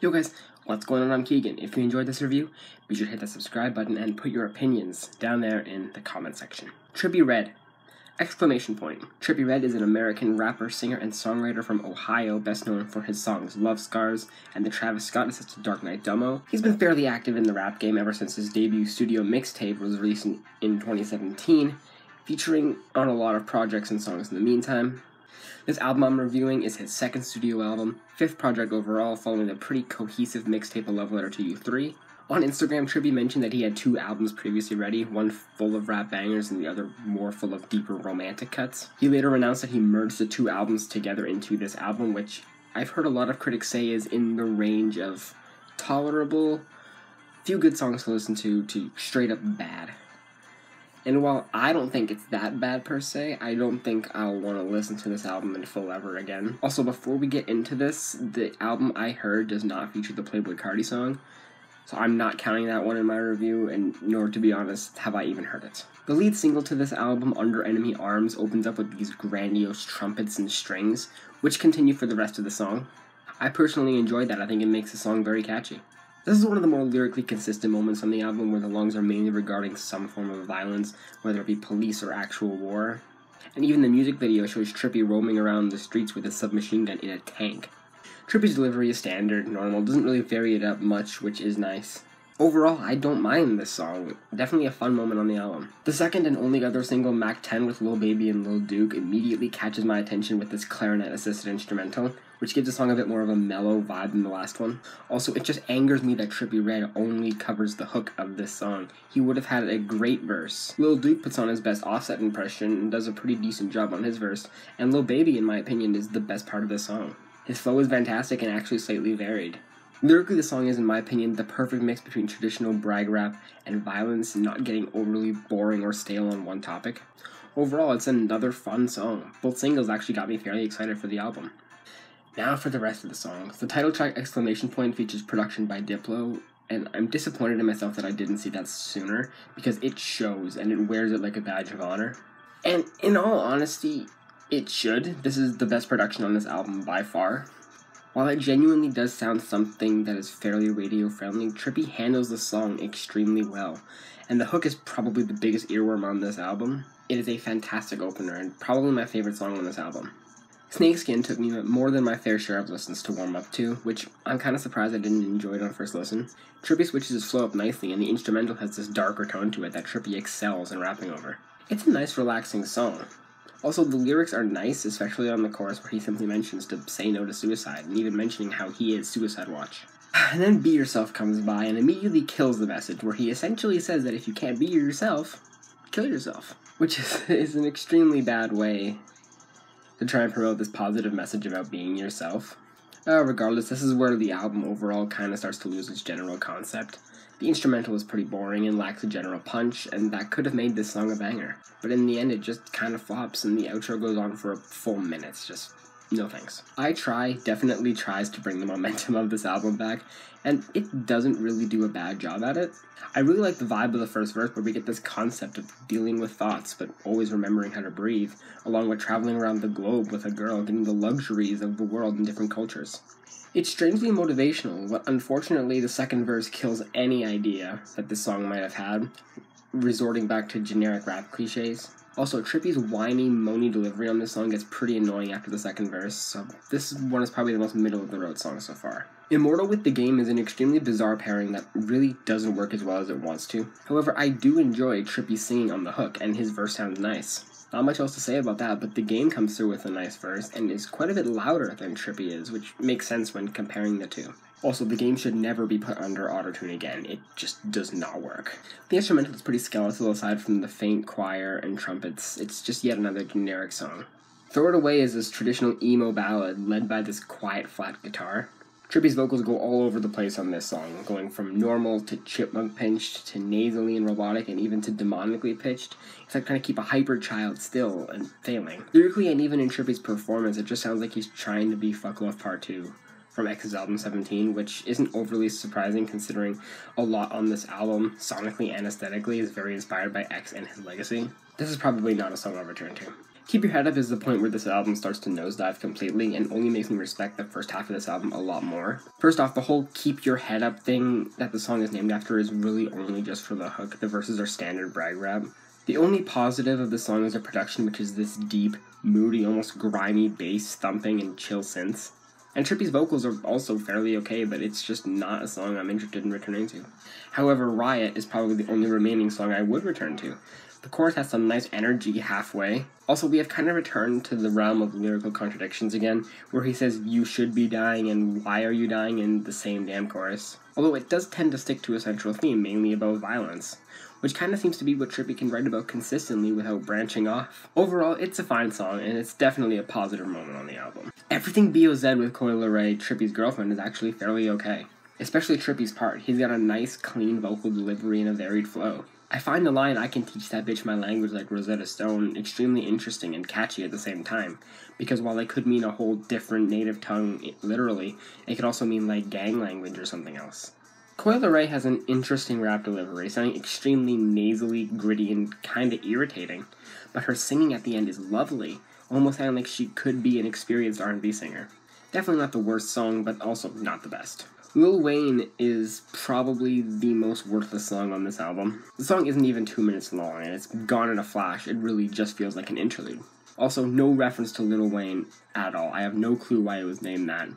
Yo guys, what's going on? I'm Keegan. If you enjoyed this review, be sure to hit that subscribe button and put your opinions down there in the comment section. Trippie Redd. Exclamation point. Trippie Redd is an American rapper, singer, and songwriter from Ohio, best known for his songs Love Scars and the Travis Scott assisted Dark Knight Demo. He's been fairly active in the rap game ever since his debut studio mixtape was released in 2017, featuring on a lot of projects and songs in the meantime. This album I'm reviewing is his second studio album, fifth project overall, following a pretty cohesive mixtape A Love Letter to You 3. On Instagram, Trippie mentioned that he had two albums previously ready, one full of rap bangers and the other more full of deeper romantic cuts. He later announced that he merged the two albums together into this album, which I've heard a lot of critics say is in the range of tolerable, few good songs to listen to, to straight up bad. And while I don't think it's that bad per se, I don't think I'll want to listen to this album in full ever again. Also, before we get into this, the album I heard does not feature the Playboi Carti song, so I'm not counting that one in my review, and nor, to be honest, have I even heard it. The lead single to this album, Under Enemy Arms, opens up with these grandiose trumpets and strings, which continue for the rest of the song. I personally enjoyed that, I think it makes the song very catchy. This is one of the more lyrically consistent moments on the album where the songs are mainly regarding some form of violence, whether it be police or actual war. And even the music video shows Trippie roaming around the streets with a submachine gun in a tank. Trippie's delivery is standard, normal, doesn't really vary it up much, which is nice. Overall, I don't mind this song. Definitely a fun moment on the album. The second and only other single, Mac 10 with Lil Baby and Lil Duke, immediately catches my attention with this clarinet assisted instrumental, which gives the song a bit more of a mellow vibe than the last one. Also, it just angers me that Trippie Redd only covers the hook of this song. He would have had a great verse. Lil Duke puts on his best offset impression and does a pretty decent job on his verse, and Lil Baby, in my opinion, is the best part of this song. His flow is fantastic and actually slightly varied. Lyrically, the song is, in my opinion, the perfect mix between traditional brag rap and violence, not getting overly boring or stale on one topic. Overall, it's another fun song. Both singles actually got me fairly excited for the album. Now for the rest of the songs. The title track Exclamation Point features production by Diplo, and I'm disappointed in myself that I didn't see that sooner because it shows and it wears it like a badge of honor. And in all honesty, it should. This is the best production on this album by far. While it genuinely does sound something that is fairly radio friendly, Trippie handles the song extremely well, and the hook is probably the biggest earworm on this album. It is a fantastic opener and probably my favorite song on this album. Snakeskin took me more than my fair share of listens to warm up to, which I'm kind of surprised I didn't enjoy it on first listen. Trippie switches his flow up nicely, and the instrumental has this darker tone to it that Trippie excels in rapping over. It's a nice, relaxing song. Also, the lyrics are nice, especially on the chorus where he simply mentions to say no to suicide, and even mentioning how he is Suicide Watch. And then Be Yourself comes by and immediately kills the message, where he essentially says that if you can't be yourself, kill yourself. Which is, is an extremely bad way to try and promote this positive message about being yourself. Uh, regardless, this is where the album overall kind of starts to lose its general concept. The instrumental is pretty boring and lacks a general punch, and that could have made this song a banger. But in the end, it just kind of flops, and the outro goes on for a full minute. Just no thanks. I Try definitely tries to bring the momentum of this album back, and it doesn't really do a bad job at it. I really like the vibe of the first verse where we get this concept of dealing with thoughts but always remembering how to breathe, along with traveling around the globe with a girl, getting the luxuries of the world in different cultures. It's strangely motivational, but unfortunately, the second verse kills any idea that this song might have had, resorting back to generic rap cliches. Also, Trippie's whiny, moany delivery on this song gets pretty annoying after the second verse, so this one is probably the most middle of the road song so far. Immortal with the Game is an extremely bizarre pairing that really doesn't work as well as it wants to. However, I do enjoy Trippie singing on the hook, and his verse sounds nice. Not much else to say about that, but the game comes through with a nice verse and is quite a bit louder than Trippie is, which makes sense when comparing the two. Also, the game should never be put under autotune again, it just does not work. The instrumental is pretty skeletal aside from the faint choir and trumpets, it's just yet another generic song. Throw It Away is this traditional emo ballad led by this quiet flat guitar. Trippie's vocals go all over the place on this song, going from normal to chipmunk pitched to nasally and robotic and even to demonically pitched. It's like trying to keep a hyper child still and failing. Lyrically and even in Trippie's performance, it just sounds like he's trying to be Fuck Love Part 2 from X's album 17, which isn't overly surprising considering a lot on this album, sonically and aesthetically, is very inspired by X and his legacy. This is probably not a song I'll return to. Keep Your Head Up is the point where this album starts to nosedive completely and only makes me respect the first half of this album a lot more. First off, the whole Keep Your Head Up thing that the song is named after is really only just for the hook. The verses are standard brag rap. The only positive of the song is the production, which is this deep, moody, almost grimy bass thumping and chill synths. And Trippie's vocals are also fairly okay, but it's just not a song I'm interested in returning to. However, Riot is probably the only remaining song I would return to. The chorus has some nice energy halfway. Also, we have kind of returned to the realm of lyrical contradictions again, where he says, You should be dying and why are you dying in the same damn chorus. Although it does tend to stick to a central theme, mainly about violence, which kind of seems to be what Trippie can write about consistently without branching off. Overall, it's a fine song, and it's definitely a positive moment on the album. Everything BOZ with Coi Leray, Trippie's girlfriend, is actually fairly okay. Especially Trippie's part. He's got a nice, clean vocal delivery and a varied flow. I find the line, I can teach that bitch my language like Rosetta Stone, extremely interesting and catchy at the same time. Because while it could mean a whole different native tongue, literally, it could also mean like gang language or something else. Coi Leray has an interesting rap delivery, sounding extremely nasally, gritty, and kinda irritating. But her singing at the end is lovely, almost sounding like she could be an experienced R&B singer. Definitely not the worst song, but also not the best. Lil Wayne is probably the most worthless song on this album. The song isn't even two minutes long, and it's gone in a flash. It really just feels like an interlude. Also, no reference to Lil Wayne at all. I have no clue why it was named that.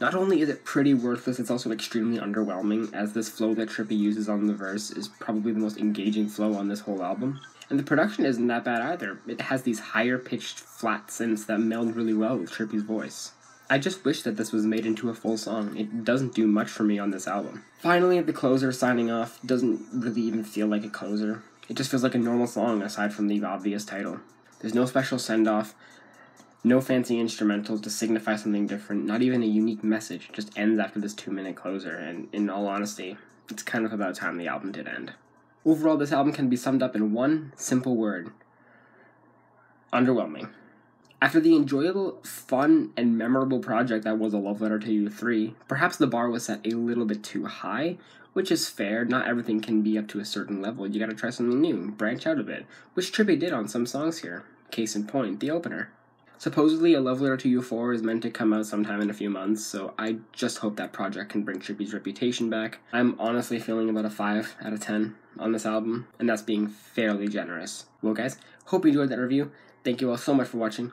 Not only is it pretty worthless, it's also extremely underwhelming, as this flow that Trippie uses on the verse is probably the most engaging flow on this whole album. And the production isn't that bad either. It has these higher pitched flat synths that meld really well with Trippie's voice. I just wish that this was made into a full song. It doesn't do much for me on this album. Finally, the closer signing off doesn't really even feel like a closer. It just feels like a normal song aside from the obvious title. There's no special send off, no fancy instrumentals to signify something different, not even a unique message. It just ends after this two minute closer, and in all honesty, it's kind of about time the album did end. Overall, this album can be summed up in one simple word underwhelming. After the enjoyable, fun, and memorable project that was A Love Letter to You 3, perhaps the bar was set a little bit too high, which is fair. Not everything can be up to a certain level. You gotta try something new, branch out a bit, which Trippie did on some songs here. Case in point, the opener. Supposedly, A Love Letter to You 4 is meant to come out sometime in a few months, so I just hope that project can bring Trippie's reputation back. I'm honestly feeling about a 5 out of 10 on this album, and that's being fairly generous. Well, guys, hope you enjoyed that review. Thank you all so much for watching